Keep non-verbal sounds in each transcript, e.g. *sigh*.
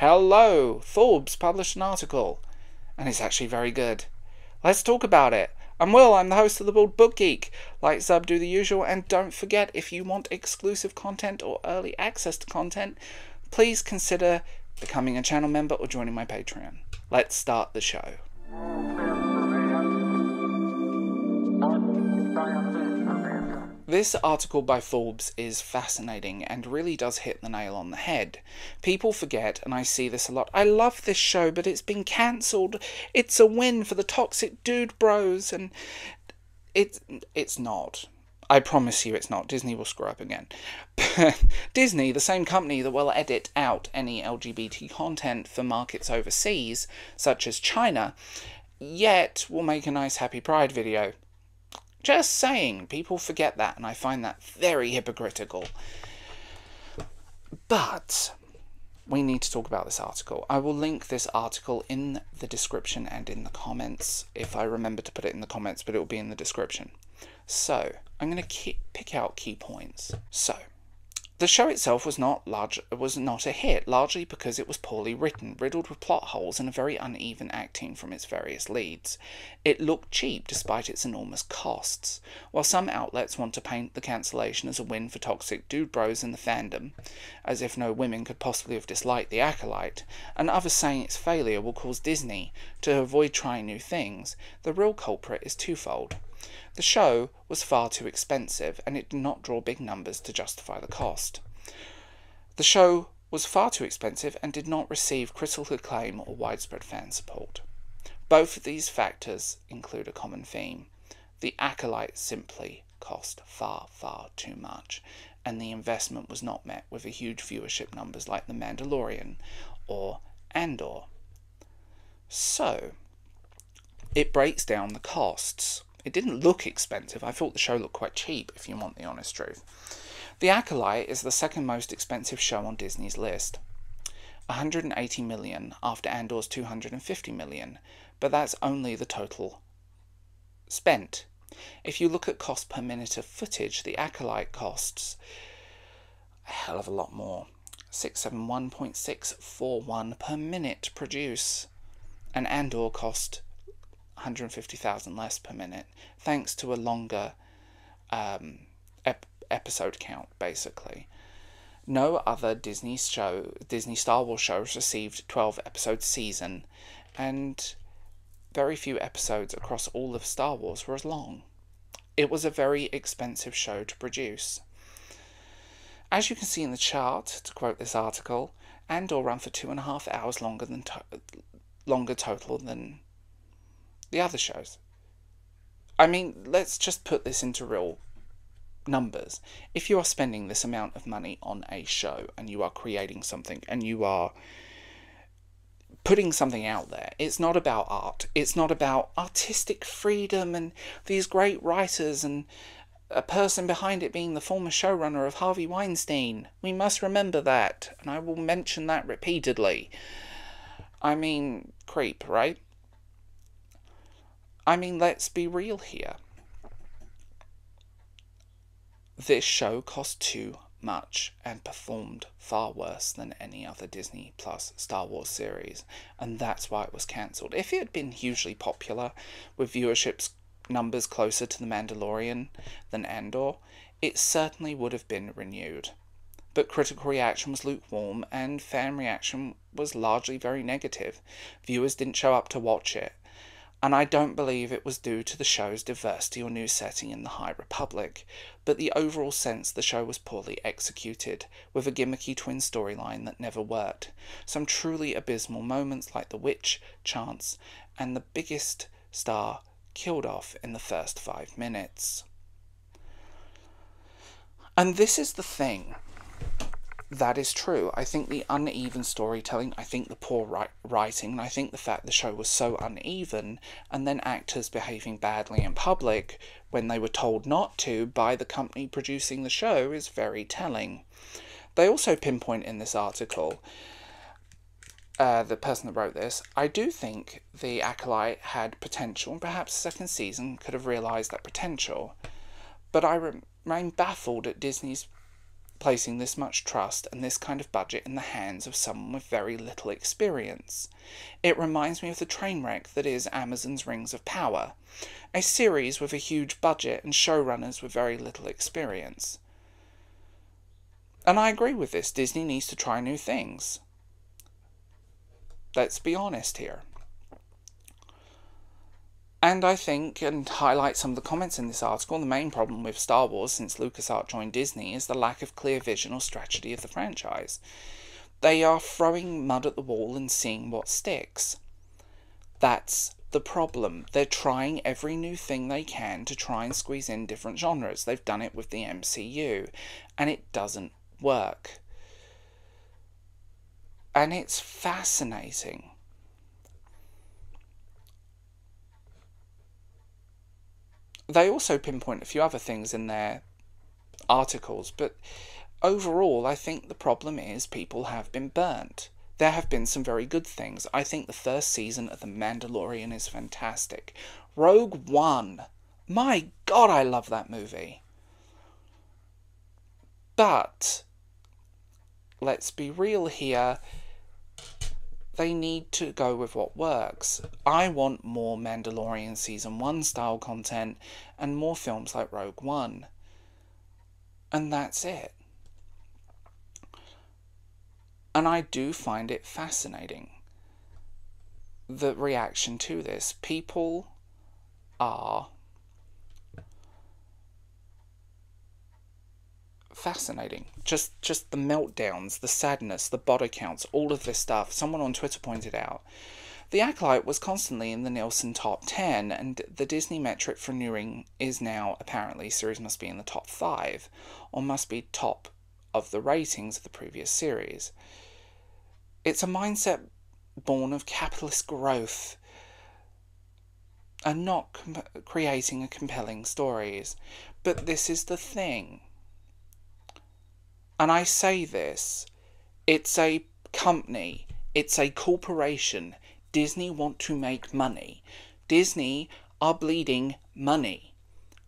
Hello! Forbes published an article, and it's actually very good. Let's talk about it. I'm Will, I'm the host of the Bald Book Geek. Like, sub, do the usual, and don't forget if you want exclusive content or early access to content, please consider becoming a channel member or joining my Patreon. Let's start the show. This article by Forbes is fascinating and really does hit the nail on the head. People forget, and I see this a lot, I love this show, but it's been cancelled. It's a win for the toxic dude bros, and it, it's not. I promise you it's not. Disney will screw up again. *laughs* Disney, the same company that will edit out any LGBT content for markets overseas, such as China, yet will make a nice happy pride video. Just saying, people forget that, and I find that very hypocritical. But we need to talk about this article. I will link this article in the description and in the comments if I remember to put it in the comments, but it will be in the description. So, I'm going to pick out key points. So, the show itself was not large was not a hit, largely because it was poorly written, riddled with plot holes and a very uneven acting from its various leads. It looked cheap despite its enormous costs. While some outlets want to paint the cancellation as a win for toxic dude bros in the fandom, as if no women could possibly have disliked the acolyte, and others saying its failure will cause Disney to avoid trying new things, the real culprit is twofold. The show was far too expensive, and it did not draw big numbers to justify the cost. The show was far too expensive and did not receive critical acclaim or widespread fan support. Both of these factors include a common theme. The Acolyte simply cost far, far too much, and the investment was not met with a huge viewership numbers like The Mandalorian or Andor. So, it breaks down the costs. It didn't look expensive. I thought the show looked quite cheap, if you want the honest truth. The Acolyte is the second most expensive show on Disney's list. 180 million after Andor's 250 million, but that's only the total spent. If you look at cost per minute of footage, the Acolyte costs a hell of a lot more. 671.641 per minute produce. And Andor cost 150,000 less per minute, thanks to a longer um, ep- episode count, basically. No other Disney show, Disney Star Wars shows received 12 episode season, and very few episodes across all of Star Wars were as long. It was a very expensive show to produce. As you can see in the chart, to quote this article, Andor ran for two and a half hours longer than to- longer total than the other shows. I mean, let's just put this into real numbers. If you are spending this amount of money on a show and you are creating something and you are putting something out there, it's not about art. It's not about artistic freedom and these great writers and a person behind it being the former showrunner of Harvey Weinstein. We must remember that, and I will mention that repeatedly. I mean, creep, right? I mean, let's be real here. This show cost too much and performed far worse than any other Disney Plus Star Wars series, and that's why it was cancelled. If it had been hugely popular, with viewership numbers closer to The Mandalorian than Andor, it certainly would have been renewed. But critical reaction was lukewarm, and fan reaction was largely very negative. Viewers didn't show up to watch it, and I don't believe it was due to the show's diversity or new setting in the High Republic, but the overall sense the show was poorly executed, with a gimmicky twin storyline that never worked. Some truly abysmal moments like the witch, Chance, and the biggest star killed off in the first five minutes. And this is the thing that is true. I think the uneven storytelling, I think the poor writing, and I think the fact the show was so uneven, and then actors behaving badly in public when they were told not to by the company producing the show is very telling. They also pinpoint in this article, uh, the person that wrote this, I do think the Acolyte had potential, and perhaps the second season could have realised that potential. But I remain baffled at Disney's placing this much trust and this kind of budget in the hands of someone with very little experience. It reminds me of the train wreck that is Amazon's Rings of Power, a series with a huge budget and showrunners with very little experience. And I agree with this. Disney needs to try new things. Let's be honest here. And I think, and highlight some of the comments in this article, the main problem with Star Wars since LucasArts joined Disney is the lack of clear vision or strategy of the franchise. They are throwing mud at the wall and seeing what sticks. That's the problem. They're trying every new thing they can to try and squeeze in different genres. They've done it with the MCU, and it doesn't work. And it's fascinating They also pinpoint a few other things in their articles, but overall, I think the problem is people have been burnt. There have been some very good things. I think the first season of The Mandalorian is fantastic. Rogue One. My god, I love that movie. But, let's be real here they need to go with what works. I want more Mandalorian Season 1 style content and more films like Rogue One. And that's it. And I do find it fascinating the reaction to this. People are fascinating. Just just the meltdowns, the sadness, the body counts, all of this stuff. Someone on Twitter pointed out. The Acolyte was constantly in the Nielsen top 10, and the Disney metric for renewing is now apparently series must be in the top 5, or must be top of the ratings of the previous series. It's a mindset born of capitalist growth and not creating compelling stories. But this is the thing and I say this, it's a company, it's a corporation. Disney want to make money. Disney are bleeding money.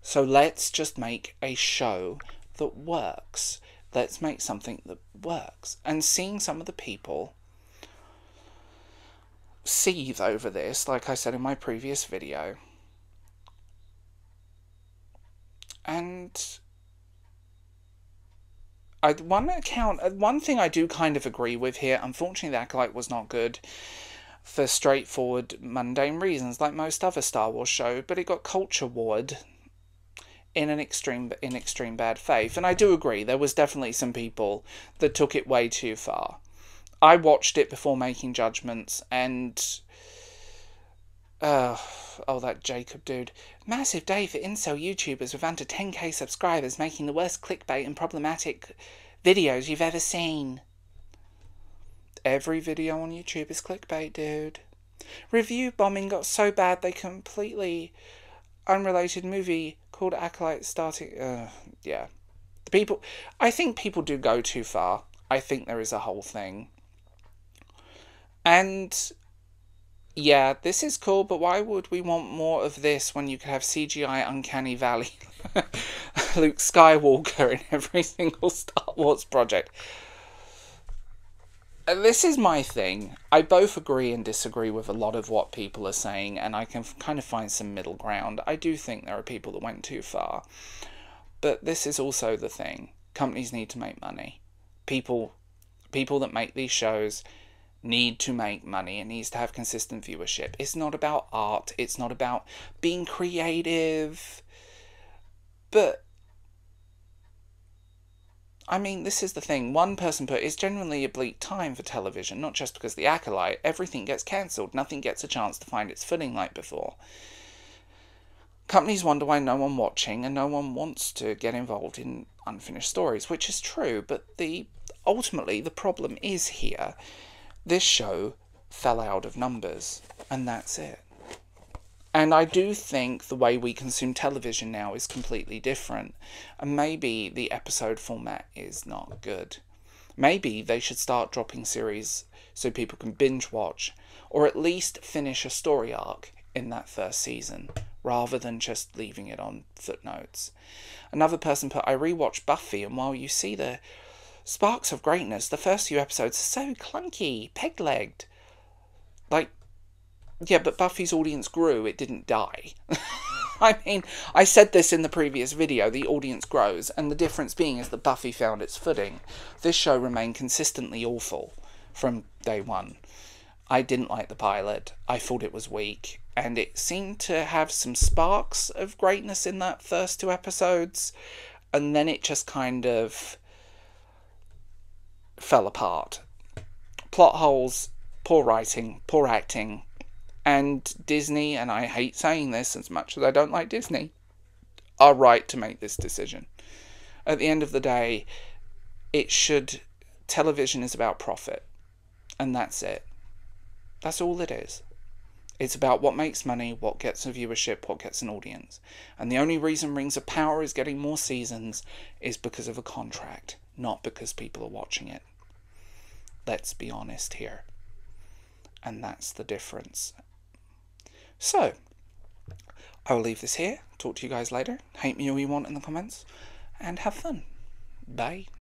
So let's just make a show that works. Let's make something that works. And seeing some of the people seethe over this, like I said in my previous video, and I, one account, uh, one thing I do kind of agree with here. Unfortunately, the acolyte was not good for straightforward, mundane reasons, like most other Star Wars show. But it got culture warred in an extreme, in extreme bad faith, and I do agree. There was definitely some people that took it way too far. I watched it before making judgments, and uh, oh, that Jacob dude. Massive day for incel YouTubers with under 10k subscribers making the worst clickbait and problematic videos you've ever seen. Every video on YouTube is clickbait, dude. Review bombing got so bad they completely unrelated movie called Acolyte starting. Uh, yeah. The people. I think people do go too far. I think there is a whole thing. And yeah, this is cool, but why would we want more of this when you could have CGI Uncanny Valley *laughs* Luke Skywalker in every *laughs* single Star Wars project? Uh, this is my thing. I both agree and disagree with a lot of what people are saying, and I can kind of find some middle ground. I do think there are people that went too far. But this is also the thing. Companies need to make money. People people that make these shows need to make money. It needs to have consistent viewership. It's not about art. It's not about being creative. But I mean, this is the thing. One person put it's generally a bleak time for television, not just because the acolyte, everything gets cancelled, nothing gets a chance to find its footing like before. Companies wonder why no one watching and no one wants to get involved in unfinished stories, which is true, but the ultimately the problem is here this show fell out of numbers, and that's it. And I do think the way we consume television now is completely different. And maybe the episode format is not good. Maybe they should start dropping series so people can binge watch, or at least finish a story arc in that first season, rather than just leaving it on footnotes. Another person put, I rewatched Buffy, and while you see the sparks of greatness, the first few episodes are so clunky, peg legged. Like, yeah, but Buffy's audience grew, it didn't die. *laughs* I mean, I said this in the previous video, the audience grows, and the difference being is that Buffy found its footing. This show remained consistently awful from day one. I didn't like the pilot. I thought it was weak, and it seemed to have some sparks of greatness in that first two episodes, and then it just kind of fell apart. Plot holes, poor writing, poor acting, and Disney, and I hate saying this as much as I don't like Disney, are right to make this decision. At the end of the day, it should. Television is about profit, and that's it. That's all it is. It's about what makes money, what gets a viewership, what gets an audience. And the only reason Rings of Power is getting more seasons is because of a contract, not because people are watching it. Let's be honest here. And that's the difference. So, I will leave this here. Talk to you guys later. Hate me all you want in the comments. And have fun. Bye.